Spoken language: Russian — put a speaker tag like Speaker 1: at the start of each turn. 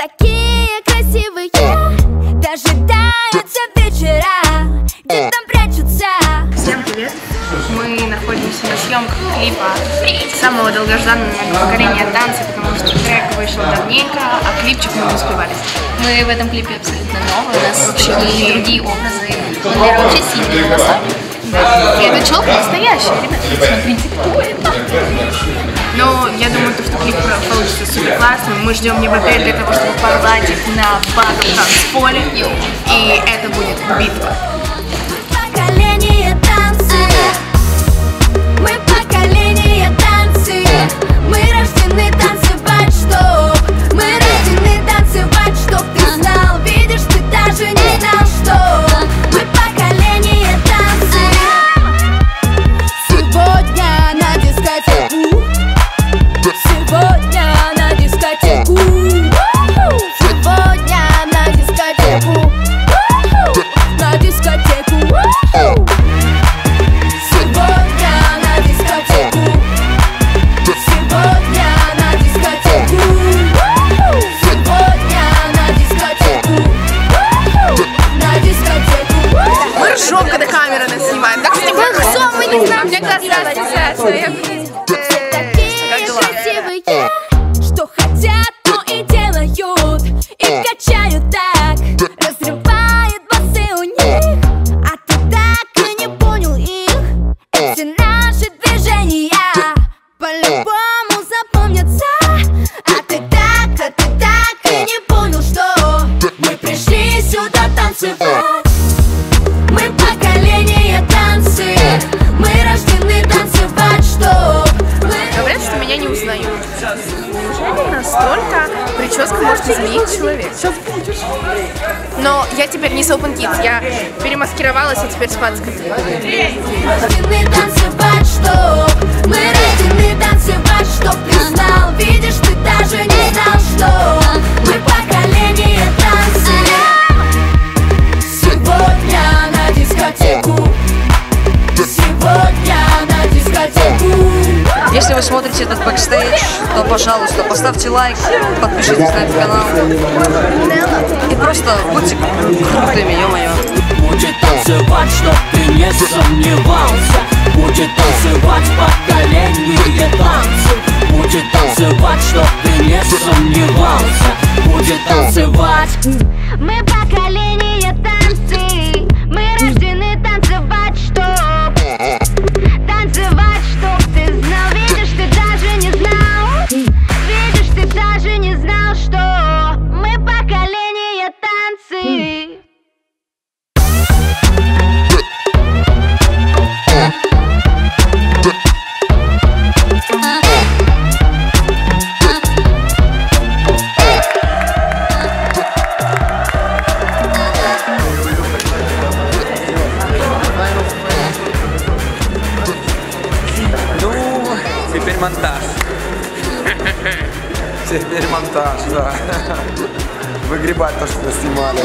Speaker 1: такие красивые Дожидаются вечера Где там прячутся. Всем привет! Мы находимся на съемках клипа Самого долгожданного поколения танца Потому что трек вышел давненько А клипчик мы не успевали
Speaker 2: Мы в этом клипе абсолютно новые У нас вообще другие образы. Он, наверное, очень сильный на
Speaker 1: самом деле эта челка настоящая, ребята.
Speaker 2: Смотрите, кто это.
Speaker 1: Но я думаю, то, что клип получится супер классным. Мы ждем МВП для того, чтобы порвать их на батл танцполе. И это будет битва. Да, да. Изменить человека? Но я теперь не с Open Kids, я перемаскировалась, а теперь с пацками.
Speaker 3: танцевать,
Speaker 4: Если вы смотрите этот бэкстейдж, то, пожалуйста, поставьте лайк, подпишитесь на этот канал. И просто будьте крутыми, ё-моё.
Speaker 5: Будет танцевать, чтоб ты не сомневался Будет танцевать поколение танцев Будет танцевать, чтоб ты не сомневался Будет танцевать
Speaker 6: Теперь монтаж, да. Выгребать то, что снимали.